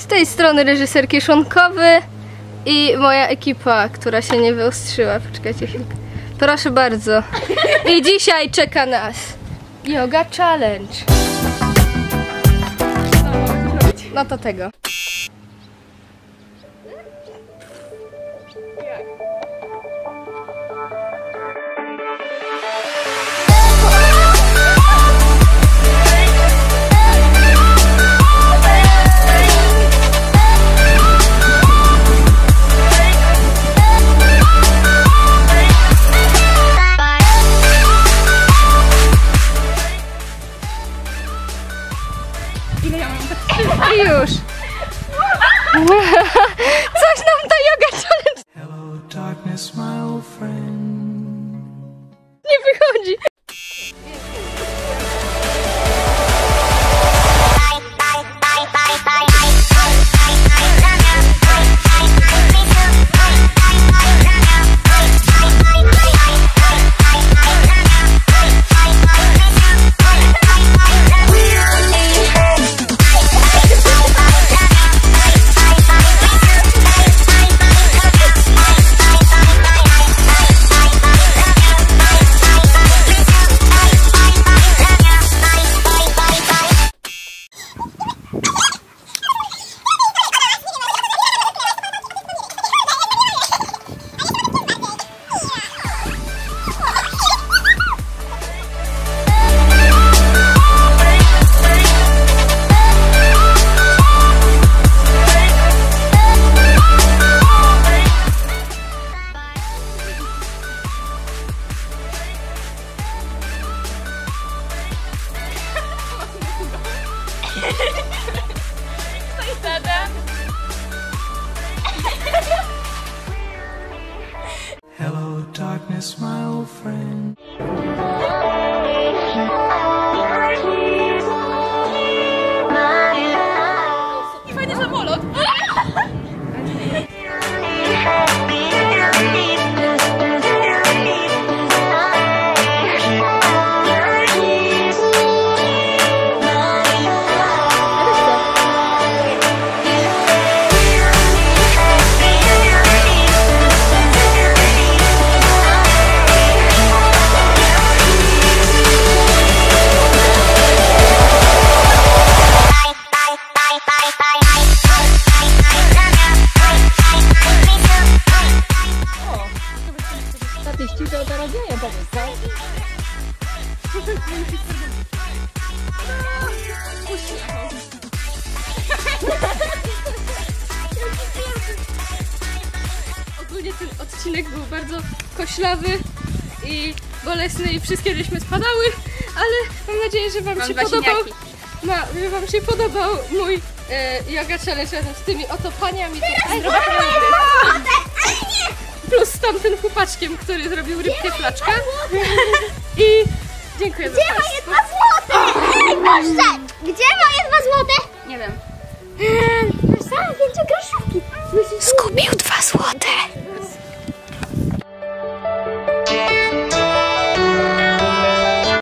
Z tej strony reżyser kieszonkowy i moja ekipa, która się nie wyostrzyła. Poczekajcie chwilkę. Proszę bardzo. I dzisiaj czeka nas Yoga Challenge. No to tego. I już. Coś Hello, darkness, my old friend. Statyści to teraz dzieje, powiedz, co? Ogólnie ten odcinek był bardzo koślawy i bolesny i wszystkie żeśmy spadały, ale mam nadzieję, że wam Mam się podobał. Ma, że wam się podobał mój e, yoga challenge razem z tymi oto paniami. Plus z tamtym chłopaczkiem, który zrobił rybkę flaczka. I dziękuję za państwo. Dwa złote! Ej, proszę! Gdzie moje dwa złote? Nie wiem. Eee, Masz całe więcej groszówki. Zgubił dwa złote.